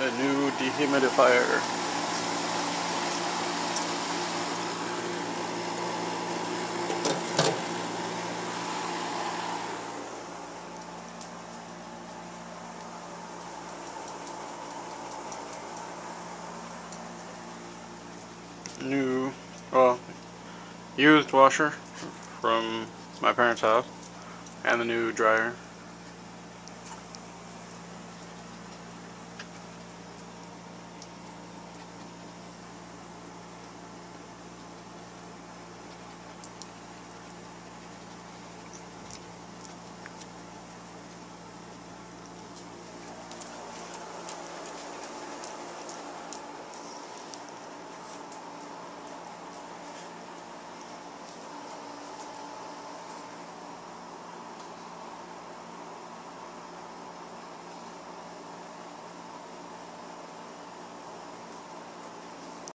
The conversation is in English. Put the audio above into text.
a new dehumidifier. New, well, used washer from my parents' house and the new dryer